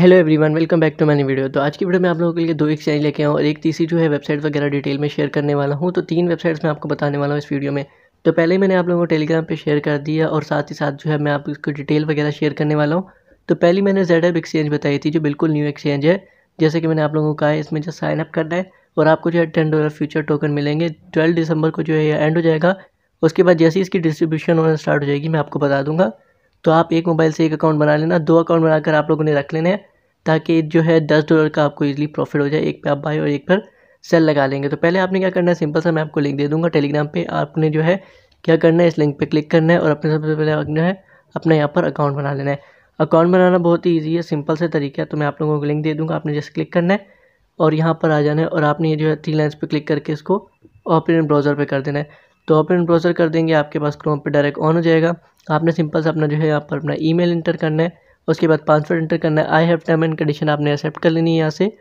Hello everyone welcome back to many video तो आज की वीडियो में आप लोगों के लिए दो एक्सचेंज लेके आऊँ और एक तीसरी जो है वेबसाइट वगैरह डिटेल में शेयर करने वाला हूँ। तो तीन वेबसाइट्स मैं आपको बताने वाला हूँ इस वीडियो में। तो पहले मैंने आप लोगों को टेलीग्राम पे शेयर कर दिया और साथ ही साथ जो है मैं आपको डिटेल वगैरह शेयर करने वाला हूँ। तो पहली मैंने जेड एक्सचेंज बताई थी, जो बिल्कुल न्यू एक्सचेंज है। जैसे कि मैंने आप लोगों को कहा है इसमें जो साइन अप करना है और आपको जो है टेन डॉलर फ्यूचर टोकन मिलेंगे। ट्वेल्व दिसंबर को जो है एंड हो जाएगा। उसके बाद जैसे ही इसकी डिस्ट्रीब्यूशन होना स्टार्ट हो जाएगी, मैं आपको बता दूँगा। तो आप एक मोबाइल से एक अकाउंट बना लेना। दो अकाउंट बनाकर आप लोगों ने रख लेने हैं। ताकि जो है दस डॉलर का आपको ईजिली प्रॉफिट हो जाए, एक पे आप बाई और एक पर सेल लगा लेंगे। तो पहले आपने क्या करना है? सिंपल सा मैं आपको लिंक दे दूँगा टेलीग्राम पे। आपने जो है क्या करना है? इस लिंक पे क्लिक करना है और अपने सबसे पहले जो है अपने यहाँ पर अकाउंट बना लेना है। अकाउंट बनाना बहुत ही ईजी है सिंपल से तरीका है। तो मैं आप लोगों को लिंक दे दूँगा, आपने जैसे क्लिक करना है और यहाँ पर आ जाना है और आपने ये जो है थ्री लाइन्स पर क्लिक करके इसको ओपन ब्राउज़र पर कर देना है। तो ओपन ब्राउज़र कर देंगे, आपके पास क्रोम पर डायरेक्ट ऑन हो जाएगा। आपने सिंपल से अपना जो है यहाँ पर अपना ई मेल इंटर करना है। उसके बाद पासवर्ड एंटर करना है। I have term and condition आपने एक्सेप्ट कर लेनी है यहाँ से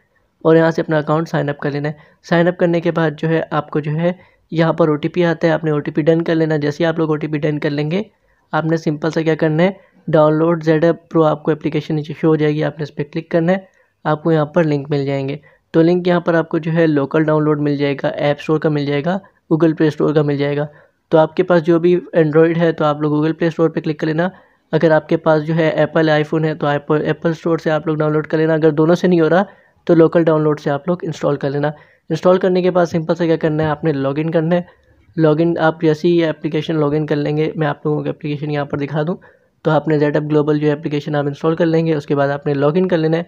और यहाँ से अपना अकाउंट साइन अप कर लेना है। साइन अप करने के बाद जो है आपको जो है यहाँ पर ओटीपी आता है। आपने ओटीपी डन कर लेना। जैसे ही आप लोग ओटीपी डन कर लेंगे, आपने सिंपल सा क्या करना है? डाउनलोड जेड प्रो आपको एप्लीकेशन नीचे शो हो जाएगी। आपने इस पर क्लिक करना है। आपको यहाँ पर लिंक मिल जाएँगे। तो लिंक यहाँ पर आपको जो है लोकल डाउनलोड मिल जाएगा ऐप स्टोर का मिल जाएगा गूगल प्ले स्टोर का मिल जाएगा। तो आपके पास जो भी एंड्रॉयड है तो आप लोग गूगल प्ले स्टोर पर क्लिक कर लेना। अगर आपके पास जो है एप्पल आईफोन है तो एप्पल एप्पल स्टोर से आप लोग डाउनलोड कर लेना। अगर दोनों से नहीं हो रहा तो लोकल डाउनलोड से आप लोग इंस्टॉल कर लेना। इंस्टॉल करने के बाद सिंपल से क्या करना है, आपने लॉगिन करना है। लॉगिन आप जैसे ही एप्लीकेशन लॉगिन कर लेंगे, मैं आप लोगों को एप्लीकेशन यहाँ पर दिखा दूँ। तो आपने जेड ग्लोबल जो एप्लीकेशन आप इंस्टॉल कर लेंगे, उसके बाद आपने लॉगिन कर लेना है।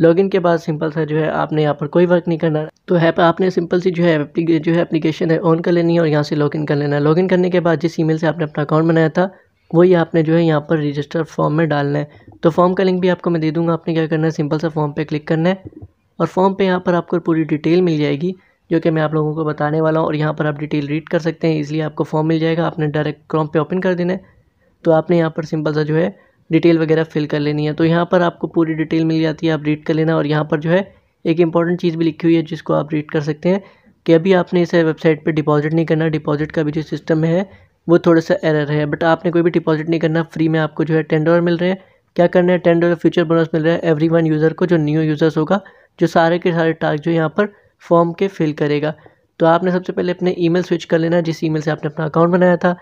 लॉगिन के बाद सिंपल सा जो है, आपने यहाँ पर कोई वर्क नहीं करना। तो है आपने सिंपल सी जो है जो है एप्लीकेशन है ऑन कर लेनी है और यहाँ से लॉगिन कर लेना है। लॉगिन करने के बाद जिस ईमेल से आपने अपना अकाउंट बनाया था वही आपने जो है यहाँ पर रजिस्टर फॉर्म में डालना है। तो फॉर्म का लिंक भी आपको मैं दे दूँगा। आपने क्या करना है? सिंपल सा फॉर्म पे क्लिक करना है। और फॉर्म पे यहाँ पर आपको पूरी डिटेल मिल जाएगी, जो कि मैं आप लोगों को बताने वाला हूँ। और यहाँ पर आप डिटेल रीड कर सकते हैं। इसलिए आपको फॉर्म मिल जाएगा। आपने डायरेक्ट क्रॉम पे ओपन कर देना है। तो आपने यहाँ पर सिंपल सा जो है डिटेल वगैरह फिल कर लेनी है। तो यहाँ पर आपको पूरी डिटेल मिल जाती है। आप रीड कर लेना। और यहाँ पर जो है एक इंपॉर्टेंट चीज़ भी लिखी हुई है, जिसको आप रीड कर सकते हैं कि अभी आपने इसे वेबसाइट पर डिपॉजिट नहीं करना। डिपॉजिट का भी जो सिस्टम है वो थोड़ा सा एरर है बट आपने कोई भी डिपॉजिट नहीं करना फ्री में आपको जो है टेन डॉलर मिल रहे हैं। क्या करना है? टेन डॉलर फ्यूचर बोनस मिल रहा है एवरी वन यूज़र को, जो न्यू यूज़र्स होगा, जो सारे के सारे टास्क जो यहाँ पर फॉर्म के फिल करेगा। तो आपने सबसे पहले अपने ईमेल स्विच कर लेना, जिस ईमेल से आपने अपना अकाउंट बनाया था।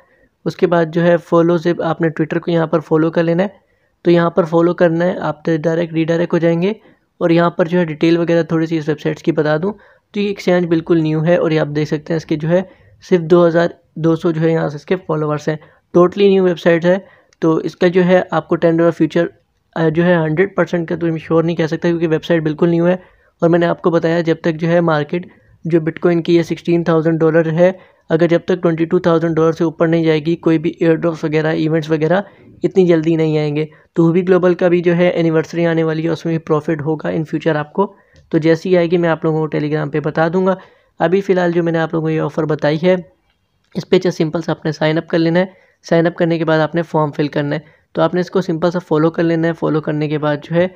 उसके बाद जो है फॉलो से आपने ट्विटर को यहाँ पर फॉलो कर लेना है। तो यहाँ पर फॉलो करना है, आप डायरेक्ट रीडायरेक्ट हो जाएँगे। और यहाँ पर जो है डिटेल वगैरह थोड़ी सी इस वेबसाइट्स की बता दूँ। तो ये एक्सचेंज बिल्कुल न्यू है और ये आप देख सकते हैं, इसके जो है सिर्फ़ दो हज़ार दो सौ जो है यहाँ से इसके फॉलोअर्स हैं। टोटली न्यू वेबसाइट है तो इसका जो है आपको टेन डॉलर फ्यूचर जो है हंड्रेड परसेंट का तो मैं श्योर नहीं कह सकता क्योंकि वेबसाइट बिल्कुल न्यू है। और मैंने आपको बताया जब तक जो है मार्केट जो बिटकॉइन की है सिक्सटीन थाउज़ेंड डॉलर है, अगर जब तक ट्वेंटी टू थाउज़ेंड डॉलर से ऊपर नहीं जाएगी, कोई भी एयर ड्रॉप्स वगैरह इवेंट्स वगैरह, इतनी जल्दी नहीं आएँगे। तो भी ग्लोबल का भी जो है एनिवर्सरी आने वाली है, उसमें प्रॉफिट होगा इन फ्यूचर आपको। तो जैसी आएगी मैं आप लोगों को टेलीग्राम पे बता दूँगा। अभी फ़िलहाल जो मैंने आप लोगों को ये ऑफ़र बताई है इस पर जस्ट सिंपल से आपने साइनअप कर लेना है। साइनअप करने के बाद आपने फॉर्म फिल करना है। तो आपने इसको सिंपल सा फॉलो कर लेना है। फॉलो करने के बाद जो है,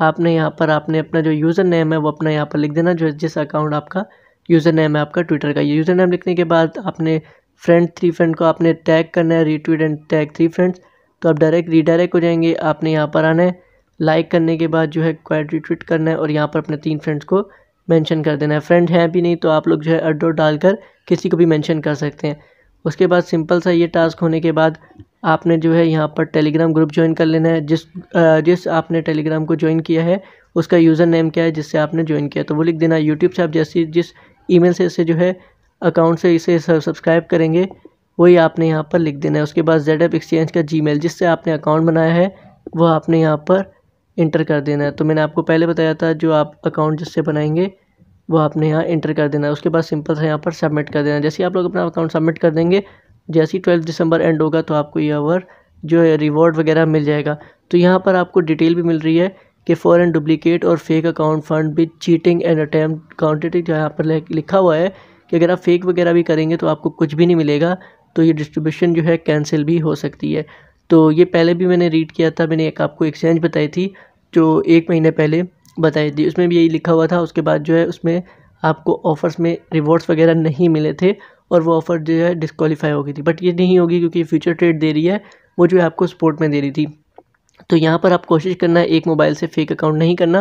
आपने यहाँ पर आपने अपना जो यूज़र नेम है, वो अपना यहाँ पर लिख देना जो जिस अकाउंट आपका यूज़र नेम है, आपका ट्विटर का। यूज़र नेम लिखने के बाद आपने फ्रेंड थ्री फ्रेंड को आपने टैग करना है retweet and tag three friends तो आप डायरेक्ट रीडायरेक्ट हो जाएँगे। आपने यहाँ पर आना है। लाइक करने के बाद जो है क्वाइट रिट्वीट करना है और यहाँ पर अपने तीन फ्रेंड्स को मेंशन कर देना है। फ्रेंड हैं भी नहीं तो आप लोग जो है अड्डो डालकर किसी को भी मेंशन कर सकते हैं। उसके बाद सिंपल सा ये टास्क होने के बाद आपने जो है यहाँ पर टेलीग्राम ग्रुप ज्वाइन कर लेना है। जिस जिस आपने टेलीग्राम को ज्वाइन किया है, उसका यूज़र नेम क्या है जिससे आपने ज्वाइन किया तो वो लिख देना यूट्यूब से आप जैसे, जिस ईमेल से इसे जो है अकाउंट से इसे सब्सक्राइब करेंगे, वही आपने यहाँ पर लिख देना है। उसके बाद जेड एक्सचेंज का जी जिससे आपने अकाउंट बनाया है वह आपने यहाँ पर इंटर कर देना है। तो मैंने आपको पहले बताया था, जो आप अकाउंट जिससे बनाएँगे, वो आपने यहाँ इंटर कर देना है। उसके बाद सिंपल से यहाँ पर सबमिट कर देना जैसे आप लोग अपना अकाउंट सबमिट कर देंगे, जैसे ही ट्वेल्थ दिसंबर एंड होगा तो आपको ये ओवर जो है रिवॉर्ड वगैरह मिल जाएगा। तो यहाँ पर आपको डिटेल भी मिल रही है कि फॉरन डुप्लीकेट और फेक अकाउंट फंड भी चीटिंग एंड अटैम्प्ट काउंटेड जो यहाँ पर लिखा हुआ है कि अगर आप फेक वगैरह भी करेंगे तो आपको कुछ भी नहीं मिलेगा। तो ये डिस्ट्रीब्यूशन जो है कैंसिल भी हो सकती है। तो ये पहले भी मैंने रीड किया था, मैंने एक आपको एक्सचेंज बताई थी जो एक महीने पहले बताई थी, उसमें भी यही लिखा हुआ था, उसके बाद जो है उसमें आपको ऑफ़र्स में रिवॉर्ड्स वगैरह नहीं मिले थे और वो ऑफ़र जो है डिस्कवालीफाई हो गई थी। बट ये नहीं होगी क्योंकि फ्यूचर ट्रेड दे रही है, वो जो है आपको स्पोर्ट में दे रही थी। तो यहाँ पर आप कोशिश करना है एक मोबाइल से फेक अकाउंट नहीं करना,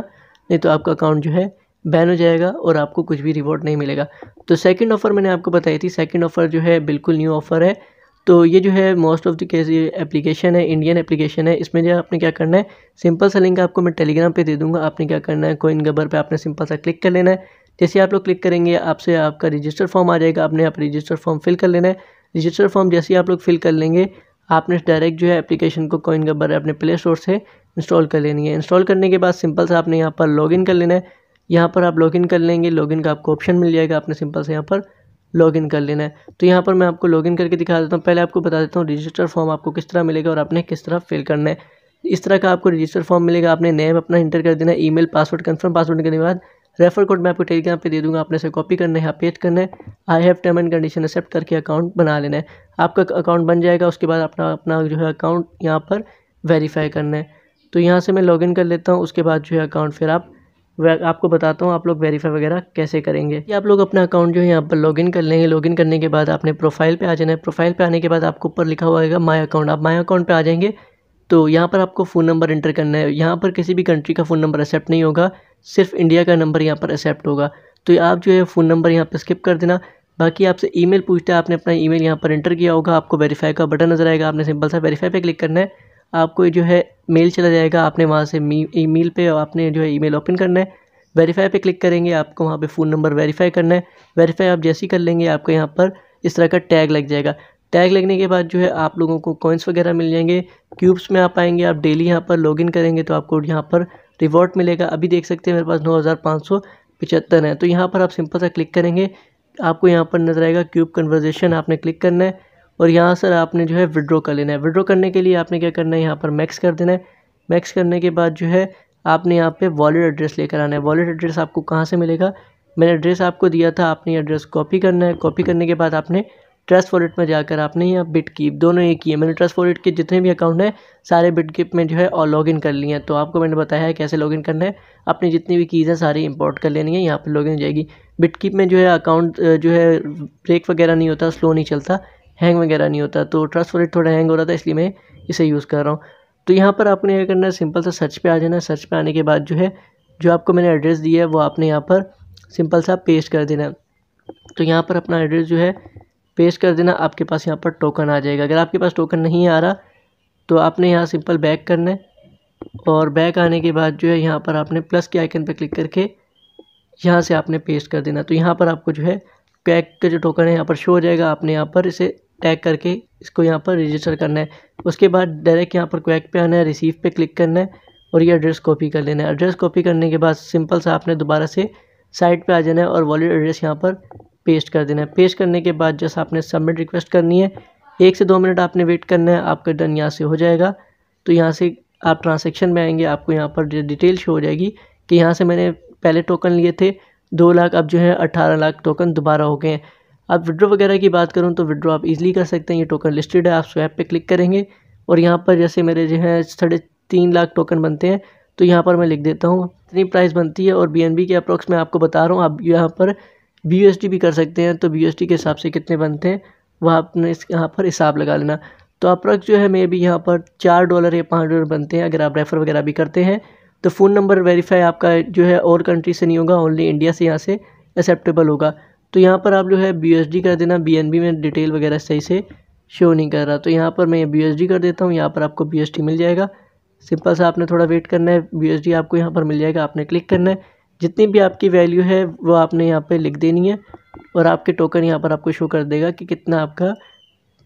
नहीं तो आपका अकाउंट जो है बैन हो जाएगा और आपको कुछ भी रिवॉर्ड नहीं मिलेगा। तो सेकंड ऑफ़र मैंने आपको बताई थी सेकंड ऑफ़र जो है बिल्कुल न्यू ऑफ़र है। तो ये जो है मोस्ट ऑफ़ द केस ये एप्लीकेशन है इंडियन एप्लीकेशन है। इसमें जो है आपने क्या करना है? सिंपल सा लिंक आपको मैं टेलीग्राम पे दे दूँगा। आपने क्या करना है? कोइन गबर पे आपने सिंपल सा क्लिक कर लेना है। जैसे आप लोग क्लिक करेंगे, आपसे आपका रजिस्टर फॉर्म आ जाएगा। आपने आप रजिस्टर फॉर्म फिल कर लेना है। रजिस्टर फॉर्म जैसे आप लोग फिल कर लेंगे, आपने डायरेक्ट जो है एप्लीकेशन को कोइन गबर अपने प्ले स्टोर से इंस्टॉल कर लेनी है। इंस्टॉल करने के बाद सिंपल सा आपने यहाँ पर लॉगिन कर लेना है। यहाँ पर आप लॉगिन कर लेंगे। लॉगिन का आपको ऑप्शन मिल जाएगा। आपने सिंपल से यहाँ पर लॉगिन कर लेना है। तो यहाँ पर मैं आपको लॉगिन करके दिखा देता हूँ। पहले आपको बता देता हूँ रजिस्टर फॉर्म आपको किस तरह मिलेगा और आपने किस तरह फिल करना है। इस तरह का आपको रजिस्टर फॉर्म मिलेगा। आपने नेम अपना इंटर कर देना है। ईमेल पासवर्ड कंफर्म पासवर्ड करने के बाद रेफर कोड मैं आपको टेलीग्राम पे दे दूँगा। आपने से कॉपी करना है पेज करना है। I have term and condition accept करके अकाउंट बना लेना है। आपका अकाउंट बन जाएगा। उसके बाद अपना अपना जो है अकाउंट यहाँ पर वेरीफाई करना है। तो यहाँ से मैं लॉगिन कर लेता हूँ। उसके बाद जो है अकाउंट फिर आप आपको बताता हूँ आप लोग वेरीफाई वगैरह कैसे करेंगे। ये आप लोग अपना अकाउंट जो है यहाँ पर लॉगिन कर लेंगे। लॉगिन करने के बाद आपने प्रोफ़ाइल पे आ जाना है। प्रोफ़ाइल पे आने के बाद आपको ऊपर लिखा हुआ है माई अकाउंट आप माई अकाउंट पे आ जाएँगे तो यहाँ पर आपको फ़ोन नंबर इंटर करना है। यहाँ पर किसी भी कंट्री का फ़ोन नंबर एक्सेप्ट नहीं होगा। सिर्फ़ इंडिया का नंबर यहाँ पर एक्सेप्ट होगा। तो आप जो है फ़ोन नंबर यहाँ पर स्किप कर देना। बाकी आपसे ईमेल पूछता है। आपने अपना ईमेल यहाँ पर इंटर किया होगा। आपको वेरीफाई का बटन नज़र आएगा। आपने सिंपल सा वेरीफाई पे क्लिक करना है। आपको जो है मेल चला जाएगा, आपने वहाँ से ई मेल पर आपने जो है ई ओपन करना है। वेरीफाई पे क्लिक करेंगे, आपको वहाँ पे फ़ोन नंबर वेरीफाई करना है। वेरीफाई आप जैसे ही कर लेंगे, आपको यहाँ पर इस तरह का टैग लग जाएगा। टैग लगने के बाद जो है आप लोगों को कॉइन्स वगैरह मिल जाएँगे। क्यूब्स में आप आएँगे, आप डेली यहाँ पर लॉगिन करेंगे तो आपको यहाँ पर रिवॉर्ड मिलेगा। अभी देख सकते हैं मेरे पास नौ हज़ार पाँच सौ पिचहत्तर है। तो यहाँ पर आप सिंपल सा क्लिक करेंगे, आपको यहाँ पर नज़र आएगा क्यूब कन्वर्जेशन आपने क्लिक करना है। और यहाँ सर आपने जो है विड्रॉ कर लेना है। विड्रॉ करने के लिए आपने क्या करना है? यहाँ पर मैक्स कर देना है। मैक्स करने के बाद जो है आपने यहाँ पे वॉलेट एड्रेस लेकर आना है। वॉलेट एड्रेस आपको कहाँ से मिलेगा? मैंने एड्रेस आपको दिया था, आपने एड्रेस कॉपी करना है। कॉपी करने के बाद आपने ट्रस्ट वॉलेट में जाकर आपने यहाँ बिट कीप दोनों ही है। मैंने ट्रस्ट वॉलेट के जितने भी अकाउंट हैं, सारे बिट कीप में जो है और लॉगिन कर लिए हैं। तो आपको मैंने बताया है कैसे लॉगिन करना है। अपनी जितनी भी कीज़ हैं, सारी इंपोर्ट कर लेनी है। यहाँ पर लॉगिन जाएगी। बिट कीप में जो है अकाउंट जो है ब्रेक वगैरह नहीं होता स्लो नहीं चलता। हैंग वगैरह नहीं होता तो ट्रस्ट वॉलेट थोड़ा हैंग हो रहा था, इसलिए मैं इसे यूज़ कर रहा हूँ। तो यहाँ पर आपने क्या करना है, सिंपल सा सर्च पे आ जाना है। सर्च पे आने के बाद जो है, जो आपको मैंने एड्रेस दिया है, वो आपने यहाँ पर सिंपल सा पेस्ट कर देना तो यहाँ पर अपना एड्रेस जो है, पेस्ट कर देना, आपके पास यहाँ पर टोकन आ जाएगा। अगर आपके पास टोकन नहीं आ रहा तो आपने यहाँ सिंपल बैक करना है और बैक आने के बाद जो है, यहाँ पर आपने प्लस के आइकन पर क्लिक करके यहाँ से आपने पेस्ट कर देना तो यहाँ पर आपको जो है पैक का जो टोकन है, यहाँ पर शो हो जाएगा। आपने यहाँ पर इसे टैग करके इसको यहाँ पर रजिस्टर करना है। उसके बाद डायरेक्ट यहाँ पर क्वैक पे आना है रिसीव पे क्लिक करना है और ये एड्रेस कॉपी कर लेना है। एड्रेस कॉपी करने के बाद सिंपल सा आपने दोबारा से साइट पे आ जाना है और वॉलेट एड्रेस यहाँ पर पेस्ट कर देना है। पेस्ट करने के बाद जैसा आपने सबमिट रिक्वेस्ट करनी है, एक से दो मिनट आपने वेट करना है, आपका डन यहाँ से हो जाएगा। तो यहाँ से आप ट्रांसेक्शन में आएँगे, आपको यहाँ पर डिटेल शो हो जाएगी कि यहाँ से मैंने पहले टोकन लिए थे, दो लाख अब जो है अट्ठारह लाख टोकन दोबारा हो गए हैं। अब विड्रो वगैरह की बात करूँ तो विड्रो आप इजीली कर सकते हैं। ये टोकन लिस्टेड है, आप स्वैप पे क्लिक करेंगे और यहाँ पर जैसे मेरे जो है साढ़े तीन लाख टोकन बनते हैं तो यहाँ पर मैं लिख देता हूँ। इतनी प्राइस बनती है और बीएनबी के अप्रोक्स मैं आपको बता रहा हूँ, आप यहाँ पर बी भी कर सकते हैं। तो बी के हिसाब से कितने बनते हैं, वह आपने इस, यहाँ पर हिसाब लगा लेना। तो अप्रोक्स जो है मे भी यहाँ पर चार डॉलर या पाँच डॉलर बनते हैं अगर आप रेफ़र वगैरह भी करते हैं। तो फ़ोन नंबर वेरीफाई आपका जो है और कंट्री से नहीं होगा ओनली इंडिया से यहाँ से एक्सेप्टेबल होगा। तो यहाँ पर आप जो है बी कर देना बीएनबी में डिटेल वगैरह सही से शो नहीं कर रहा। तो यहाँ पर मैं बी कर देता हूँ, यहाँ पर आपको बी मिल जाएगा। सिंपल सा आपने थोड़ा वेट करना है बी आपको यहाँ पर मिल जाएगा, आपने क्लिक करना है। जितनी भी आपकी वैल्यू है, वो आपने यहाँ पे लिख देनी है और आपके टोकन यहाँ पर आपको शो कर देगा कि कितना आपका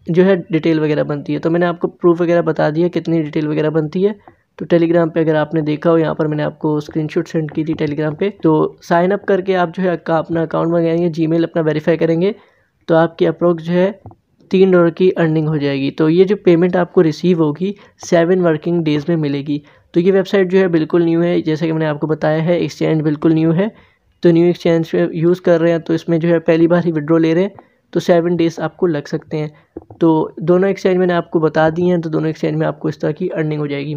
जो है डिटेल वगैरह बनती है। तो मैंने आपको प्रूफ वगैरह बता दिया कितनी डिटेल वगैरह बनती है। तो टेलीग्राम पे अगर आपने देखा हो, यहाँ पर मैंने आपको स्क्रीनशॉट सेंड की थी टेलीग्राम पे तो साइन अप करके आप जो है अपना अकाउंट मंगाएँगे जीमेल अपना वेरीफाई करेंगे तो आपकी अप्रोक्स जो है तीन डॉलर की अर्निंग हो जाएगी। तो ये जो पेमेंट आपको रिसीव होगी सेवन वर्किंग डेज़ में मिलेगी। तो ये वेबसाइट जो है बिल्कुल न्यू है, जैसे कि मैंने आपको बताया है एक्सचेंज बिल्कुल न्यू है। तो न्यू एक्सचेंज पे यूज़ कर रहे हैं तो इसमें जो है पहली बार ही विड्रॉ ले रहे हैं तो सेवन डेज़ आपको लग सकते हैं। तो दोनों एक्सचेंज मैंने आपको बता दिए हैं तो दोनों एक्सचेंज में आपको इस तरह की अर्निंग हो जाएगी।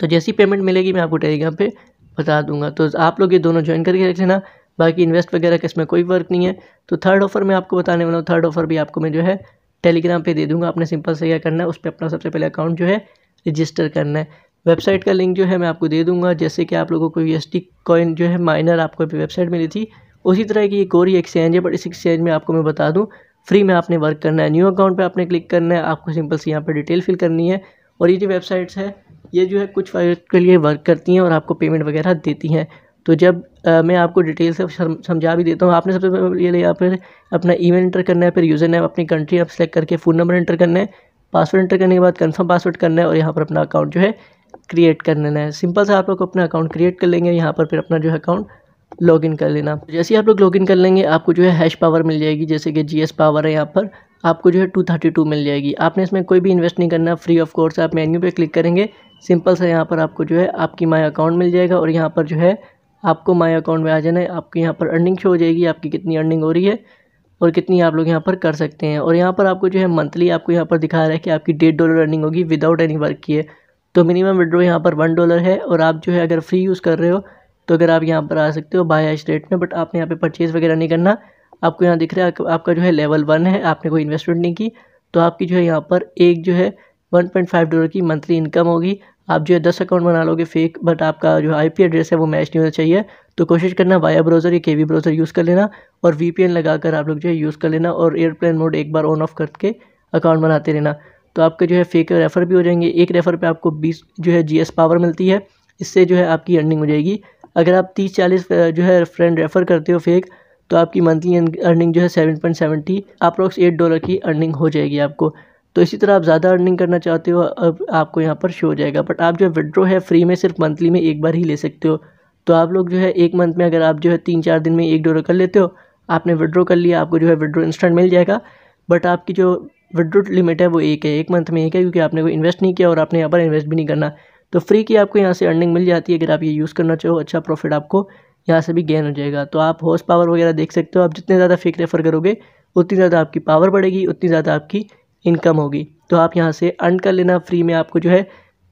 तो जैसी पेमेंट मिलेगी मैं आपको टेलीग्राम पे बता दूँगा। तो आप लोग ये दोनों ज्वाइन करके रख लेना। बाकी इन्वेस्ट वगैरह का इसमें कोई वर्क नहीं है। तो थर्ड ऑफ़र मैं आपको बताने वाला हूँ। थर्ड ऑफ़र भी आपको मैं जो है टेलीग्राम पे दे दूँगा। आपने सिंपल से क्या करना है, उस पर अपना सबसे पहले अकाउंट जो है रजिस्टर करना है। वेबसाइट का लिंक जो है मैं आपको दे दूँगा। जैसे कि आप लोगों को यू कॉइन जो है माइनर आपको वेबसाइट मिली थी, उसी तरह की एक और ही एक्सचेंज है बट इस एक्सचेंज में आपको मैं बता दूँ फ्री में आपने वर्क करना है। न्यू अकाउंट पे आपने क्लिक करना है। आपको सिंपल सी यहाँ पर डिटेल फिल करनी है। और ये जो वेबसाइट्स है ये जो है कुछ के लिए वर्क करती हैं और आपको पेमेंट वगैरह देती हैं। तो जब आ, मैं आपको डिटेल से समझा भी देता हूँ। आपने सबसे पहले यहाँ पर अपना ईमेल एंटर करना है फिर यूज़र नेम अपनी कंट्री आप सेलेक्ट करके फ़ोन नंबर एंटर करना है। पासवर्ड एंटर करने के बाद कंफर्म पासवर्ड करना है और यहाँ पर अपना अकाउंट जो है क्रिएट कर लेना है। सिंपल से आप लोग अपना अकाउंट क्रिएट कर लेंगे यहाँ पर फिर अपना जो है अकाउंट लॉगिन कर लेना। जैसे ही आप लोग लॉगिन कर लेंगे आपको जो है हैश पावर मिल जाएगी जैसे कि जीएस पावर है यहाँ पर। आपको जो है टू थर्टी टू मिल जाएगी। आपने इसमें कोई भी इन्वेस्ट नहीं करना फ्री ऑफ़ कोर्स आप मेन्यू पे क्लिक करेंगे। सिंपल सा यहाँ पर आपको जो है आपकी माई अकाउंट मिल जाएगा और यहाँ पर जो है आपको माई अकाउंट में आ जाना है। आपके यहाँ पर अर्निंग शो हो जाएगी, आपकी कितनी अर्निंग हो रही है और कितनी आप लोग यहाँ पर कर सकते हैं। और यहाँ पर आपको जो है मंथली आपको यहाँ पर दिखा रहा है कि आपकी डेढ़ डॉलर अर्निंग होगी विदाउट एनी वर्क किए। तो मिनिमम विड्रो यहाँ पर वन डॉलर है और आप जो है अगर फ्री यूज़ कर रहे हो तो अगर आप यहाँ पर आ सकते हो बाय एच रेट में बट आपने यहाँ पे परचेज़ वगैरह नहीं करना। आपको यहाँ दिख रहा है, आपका जो है लेवल वन है, आपने कोई इन्वेस्टमेंट नहीं की तो आपकी जो है यहाँ पर एक जो है वन पॉइंट फाइव डॉलर की मंथली इनकम होगी। आप जो है दस अकाउंट बना लोगे फेक बट आपका जो आई पी एड्रेस है वो मैच नहीं होना चाहिए। तो कोशिश करना वाया ब्राउज़र या के ब्राउज़र यूज़ कर लेना और वी पी एन लगाकर आप लोग जो है यूज़ कर लेना और एयरप्लेन मोड एक बार ऑन ऑफ़ करके अकाउंट बनाते रहना। तो आपके जो है फेक रेफ़र भी हो जाएँगे। एक रेफ़र पे आपको बीस जो है जी एस पावर मिलती है। इससे जो है आपकी अर्निंग हो जाएगी। अगर आप तीस चालीस जो है फ्रेंड रेफ़र करते हो फेक तो आपकी मंथली अर्निंग जो है seven point seventy approx eight dollar की अर्निंग हो जाएगी आपको। तो इसी तरह आप ज़्यादा अर्निंग करना चाहते हो, अब आपको यहाँ पर शो हो जाएगा। बट आप जो विड्रो है फ्री में सिर्फ़ मंथली में एक बार ही ले सकते हो। तो आप लोग जो है, एक मंथ में अगर आप जो है तीन चार दिन में एक डॉलर कर लेते हो, आपने विड्रो कर लिया, आपको जो है विड्रो इंस्टेंट मिल जाएगा। बट आपकी जो विड्रो लिमिट है, वो एक है, एक मंथ में एक है, क्योंकि आपने कोई इन्वेस्ट नहीं किया और आपने यहाँ पर इन्वेस्ट भी नहीं करना। तो फ्री की आपको यहाँ से अर्निंग मिल जाती है, अगर आप ये यूज़ करना चाहो अच्छा प्रॉफिट आपको यहाँ से भी गेन हो जाएगा। तो आप हॉर्स पावर वगैरह देख सकते हो, आप जितने ज़्यादा फेक रेफ़र करोगे, उतनी ज़्यादा आपकी पावर बढ़ेगी, उतनी ज़्यादा आपकी इनकम होगी। तो आप यहाँ से अर्न कर लेना फ्री में आपको जो है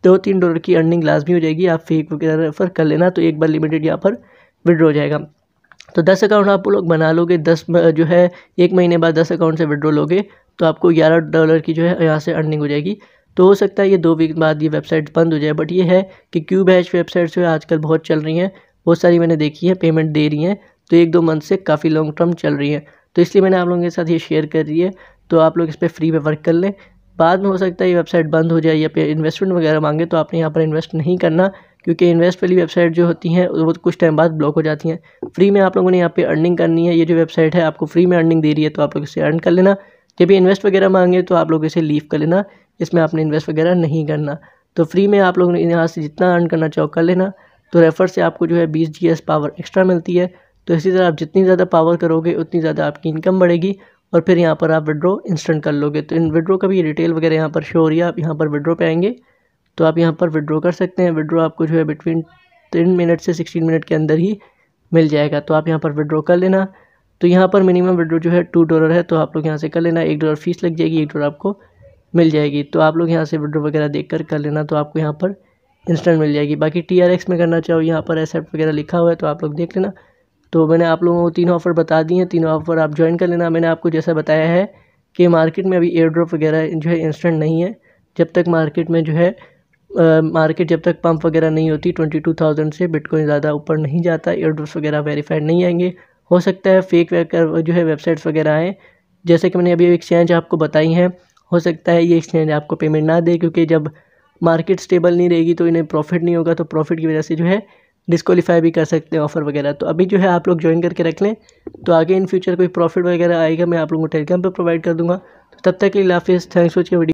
दो तीन डॉलर की अर्निंग लाजमी हो जाएगी। आप फेक वगैरह रेफ़र कर लेना तो एक बार लिमिटेड यहाँ पर विड्रॉ हो जाएगा। तो दस अकाउंट आप लोग बना लोगे, दस जो है एक महीने बाद दस अकाउंट से विड्रॉ लोगे तो आपको ग्यारह डॉलर की जो है यहाँ से अर्निंग हो जाएगी। तो हो सकता है ये दो वीक बाद ये वेबसाइट बंद हो जाए बट ये है कि क्यूब हैश वेबसाइट जो है आजकल बहुत चल रही हैं। बहुत सारी मैंने देखी है पेमेंट दे रही हैं तो एक दो मंथ से काफ़ी लॉन्ग टर्म चल रही है। तो इसलिए मैंने आप लोगों के साथ ये शेयर कर रही है। तो आप लोग इस पर फ्री में वर्क कर लें। बाद में हो सकता है ये वेबसाइट बंद हो जाए या फिर इन्वेस्टमेंट वगैरह मांगे तो आपने यहाँ पर इन्वेस्ट नहीं करना, क्योंकि इन्वेस्ट वाली वेबसाइट जो होती हैं, वो कुछ टाइम बाद ब्लॉक हो जाती हैं। फ्री में आप लोगों ने यहाँ पे अर्निंग करनी है, ये जो वेबसाइट है, आपको फ्री में अर्निंग दे रही है तो आप लोग इसे अर्न कर लेना। जब भी इन्वेस्ट वगैरह मांगे तो आप लोग इसे लीव कर लेना, इसमें आपने इन्वेस्ट वगैरह नहीं करना। तो फ्री में आप लोगों ने यहाँ से जितना अर्न करना चाहो कर लेना। तो रेफर से आपको जो है बीस जी पावर एक्स्ट्रा मिलती है। तो इसी तरह आप जितनी ज़्यादा पावर करोगे, उतनी ज़्यादा आपकी इनकम बढ़ेगी। और फिर यहाँ पर आप विड्रो इंस्टेंट कर लोगे। तो इन विड्रो का भी डिटेल वगैरह यहाँ पर शो हो रही है। आप यहाँ पर विड्रो पे आएँगे। तो आप यहाँ पर विड्रो कर सकते हैं। विड्रो आपको जो है बिटवीन टेन मिनट से सिक्सटीन मिनट के अंदर ही मिल जाएगा। तो आप यहाँ पर विड्रो कर लेना। तो यहाँ पर मिनिमम विड्रो जो है टू डॉलर है। तो आप लोग यहाँ से कर लेना। एक डॉलर फ़ीस लग जाएगी। एक डॉलर आपको मिल जाएगी। तो आप लोग यहाँ से विड्रो वगैरह देख कर कर लेना। तो आपको यहाँ पर इंस्टेंट मिल जाएगी। बाकी TRX में करना चाहो, यहाँ पर एसेप्ट वगैरह लिखा हुआ है तो आप लोग देख लेना। तो मैंने आप लोगों को तीन ऑफ़र बता दिए हैं। तीनों ऑफ़र आप ज्वाइन कर लेना। मैंने आपको जैसा बताया है कि मार्केट में अभी एयर ड्रॉप वगैरह जो है इंस्टेंट नहीं है। जब तक मार्केट में जो है मार्केट जब तक पंप वगैरह नहीं होती ट्वेंटी टू थाउज़ेंड से बिटकॉइन ज़्यादा ऊपर नहीं जाता। एयर ड्रॉप्स वगैरह वेरीफाइड नहीं आएँगे। हो सकता है फेक जो है वेबसाइट्स वगैरह आएँ। जैसे कि मैंने अभी एक्सचेंज आपको बताई हैं। हो सकता है ये एक्सचेंज आपको पेमेंट ना दे, क्योंकि जब मार्केट स्टेबल नहीं रहेगी तो इन्हें प्रॉफिट नहीं होगा तो प्रॉफिट की वजह से जो है डिस्क्वालीफाई भी कर सकते हैं ऑफ़र वगैरह। तो अभी जो है आप लोग ज्वाइन करके रख लें। तो आगे इन फ्यूचर कोई प्रॉफिट वगैरह आएगा, मैं आप लोगों को टेलीग्राम पर प्रोवाइड कर दूँगा। तो तब तक के लिए लाफिज़ थैंक्स फॉर वीडियो